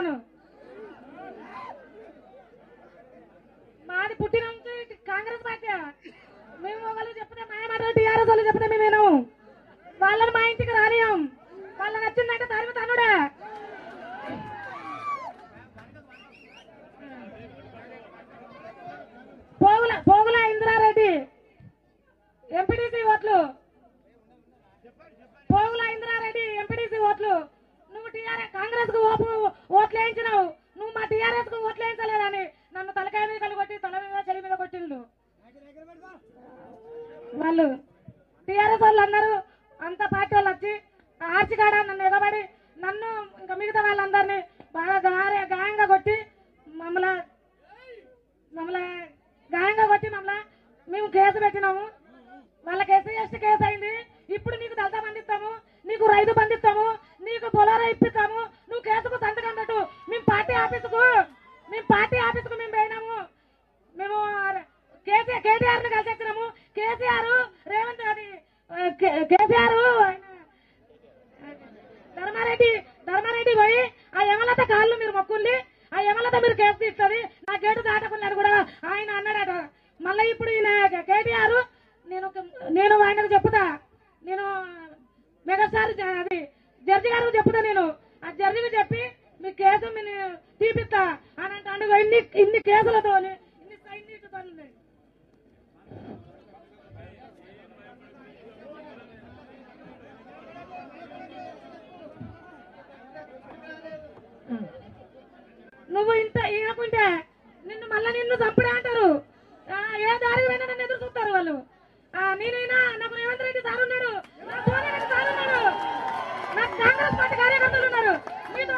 చెప్తాను. మాది పుట్టిన కాంగ్రెస్ పార్టీ మేము వాళ్ళు చెప్తే మా మాటలు టీఆర్ఎస్ వాళ్ళు చెప్తే మేము వినము. వాళ్ళని మా ఇంటికి రానియం వాళ్ళని నచ్చిందంటే తరిమి తనుడే. పోగుల పోగుల ఇందిరారెడ్డి. ఎంపీడీసీ ఓట్లు. పోగుల ఇందిరారెడ్డి ఎంపీడీసీ ఓట్లు. నువ్వు టీఆర్ఎస్ కాంగ్రెస్కు ఓపు ఓట్లు వేయించినావు నువ్వు మా టీఆర్ఎస్కు ఓట్లు నన్ను తలకాయ మీద కలిగొట్టి తల మీద చెలి మీద కొట్టిండు వాళ్ళు టీఆర్ఎస్ వాళ్ళు అన్నారు అంత పార్టీ వాళ్ళు వచ్చి ఆర్చికాడ నన్ను ఎగబడి నన్ను ఇంకా మిగతా వాళ్ళందరినీ బాగా గాయ గాయంగా కొట్టి మమ్మల్ని మమ్మల్ని గాయంగా కొట్టి మమ్మల్ని మేము కేసు పెట్టినాము. వాళ్ళకి ఎస్సీ ఎస్టీ కేసు అయింది. ఇప్పుడు నీకు దళిత బంధిస్తాము నీకు రైతు బంధిస్తాము నీకు పొలారా ఇప్పిస్తాము నువ్వు కేసుకు సంతకం పెట్టు మేము పార్టీ ఆఫీసుకు మేము పార్టీ ఆఫీస్కు మేము పోయినాము. మేము కేసీఆర్ కేటీఆర్ కలిసి వచ్చినాము కేసీఆర్ రేవంత్ అది కే- కేసీఆర్ ఆయన ధర్మారెడ్డి ధర్మారెడ్డి పోయి ఆ యమలత కాళ్ళు మీరు మొక్కుండి ఆ యమలత మీరు కేసు తీస్తుంది నా గేటు దాటకున్నాడు కూడా ఆయన అన్నాడట. మళ్ళీ ఇప్పుడు ఈయన కేటీఆర్ నేను నేను ఆయనకు చెప్పుతా. నేను మెగాస్టార్ అది జడ్జి గారికి చెప్పుతా నేను. ఆ జడ్జికి చెప్పి మీ కేసు తీపిస్తా. అని ఇన్ని ఇన్ని కేసులతో ఇన్ని సైన్యులతో ఉన్నాయి. నువ్వు ఇంత ఈయనకుంటే నిన్ను మళ్ళా నిన్ను చంపుడే అంటారు. ఏ దారి పోయినా నన్ను ఎదురు చూస్తారు వాళ్ళు. నేనైనా నాకు రేవంత్ రెడ్డి సార్ ఉన్నాడు నాకు సోనియా రెడ్డి సార్ ఉన్నాడు నాకు కాంగ్రెస్ పార్టీ కార్యకర్తలు ఉన్నారు. మీతో